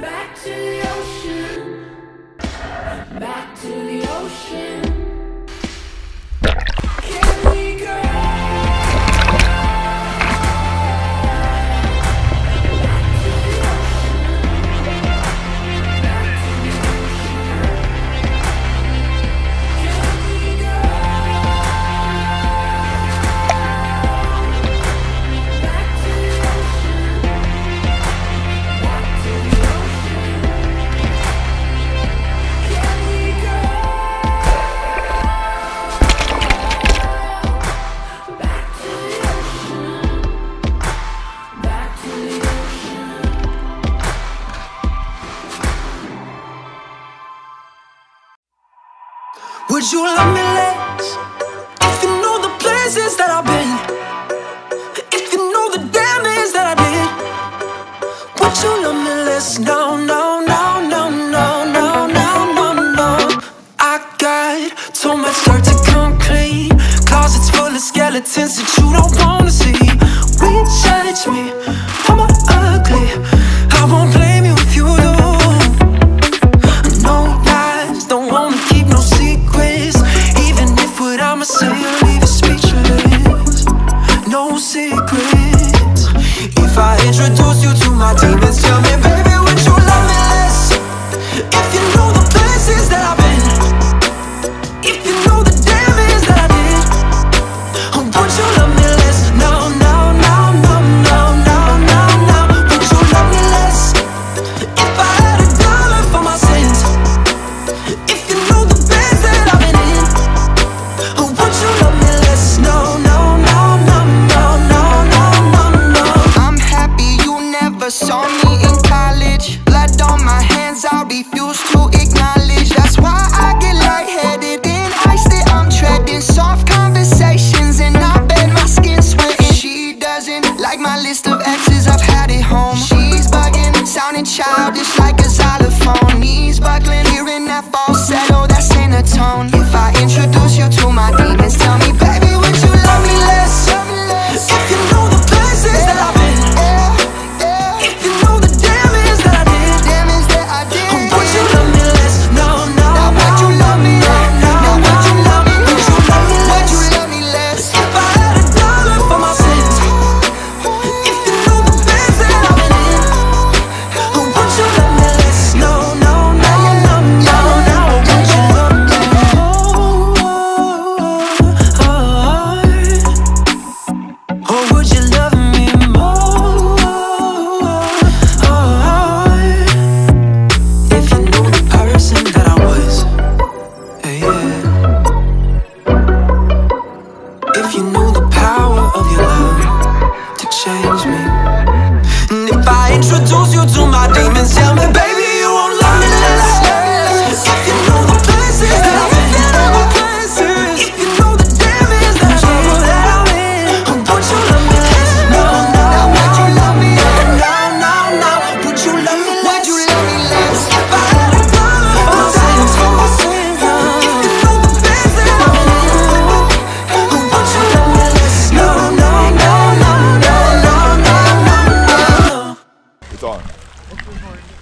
back to Would you love me less if you know the places that I've been? If you know the damage that I did, would you love me less No, no, no, no, no, no, no, no. now? I got too much dirt to come clean, closets full of skeletons that you don't wanna see. We judge me. childish And if I introduce you to my demons, tell me, baby. It's on.